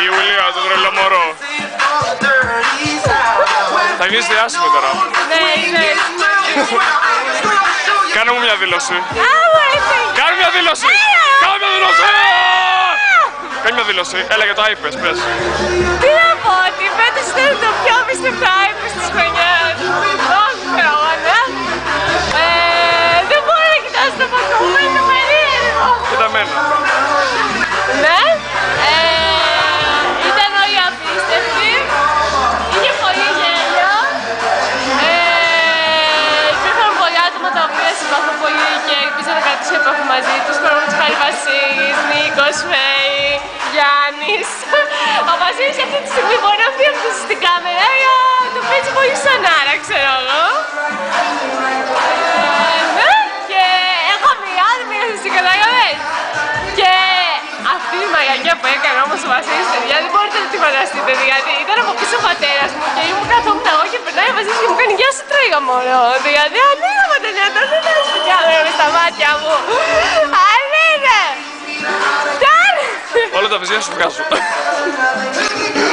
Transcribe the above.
Η Ιουλία, το τρελό μωρό. Θα γίνεις διάσημη τώρα. Ναι, είναι. Κάνε μου μια δήλωση. Α, μου έφυγε. Κάνε μια δήλωση! Κάνε μια δήλωση! Κάνε μια δήλωση. Έλα για το είπες, πες. Τι να πω, ότι φέτος ήταν το πιο πιστευτό άϊπες της χρονιάς. Όχι, χρόνια. Ε, δεν μπορώ να κοιτάσω το πακόμο, είναι περίεργο. Κοίτα εμένα. Γιάννης. Ο Βασίλης αυτή τη στιγμή μπορεί να βγει αυτός στην κάμερα, αλλά το παίζει πολύ σανάρα, ξέρω εγώ. Ε, ναι, και έχω μιλάει, μίλησε στην κατάλαβες. Και αυτή η μαγαγιά που έκανε όμως ο Βασίλης, παιδιά, δεν μπορείτε να τη φανταστείτε, δηλαδή ήταν από πίσω ο πατέρας μου και ήμουν καθόμουν εγώ και περνάει ο Βασίλης και μου κάνει «Γεια σου τρίγα μωρό», δηλαδή ανοίγαμε τελεία, δεν ήταν σπιτιά με στα μάτια μου. a fazer esse regaço.